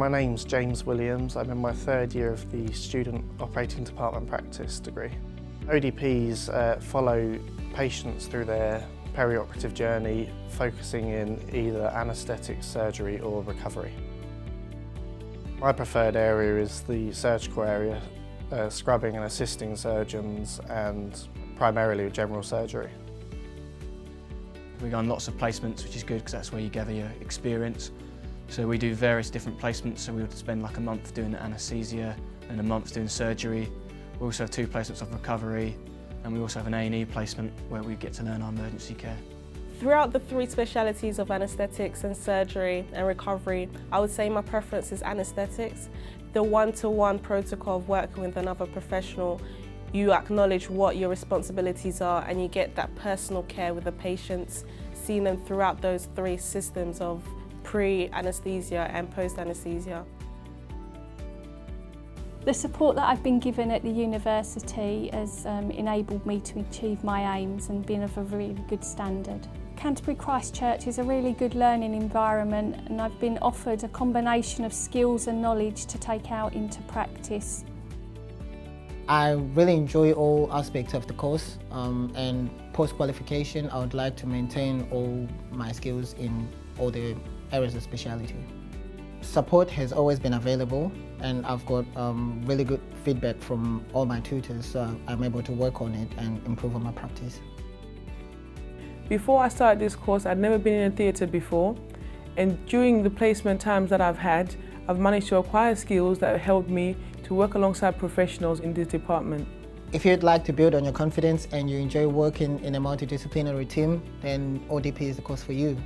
My name's James Williams. I'm in my third year of the Student Operating Department Practice degree. ODPs uh, follow patients through their perioperative journey, focusing in either anaesthetic, surgery or recovery. My preferred area is the surgical area, uh, scrubbing and assisting surgeons and primarily general surgery. We've done lots of placements, which is good because that's where you gather your experience. So we do various different placements, so we would spend like a month doing anaesthesia and a month doing surgery. We also have two placements of recovery and we also have an A&E placement where we get to learn our emergency care. Throughout the three specialities of anaesthetics and surgery and recovery, I would say my preference is anaesthetics. The one-to-one -one protocol of working with another professional, you acknowledge what your responsibilities are and you get that personal care with the patients, seeing them throughout those three systems of pre-anaesthesia and post-anaesthesia. The support that I've been given at the university has um, enabled me to achieve my aims and been of a really good standard. Canterbury Christ Church is a really good learning environment and I've been offered a combination of skills and knowledge to take out into practice. I really enjoy all aspects of the course um, and post-qualification I would like to maintain all my skills in all the areas of speciality. Support has always been available and I've got um, really good feedback from all my tutors so I'm able to work on it and improve on my practice. Before I started this course I'd never been in a theatre before and during the placement times that I've had I've managed to acquire skills that have helped me to work alongside professionals in this department. If you'd like to build on your confidence and you enjoy working in a multidisciplinary team, then ODP is the course for you.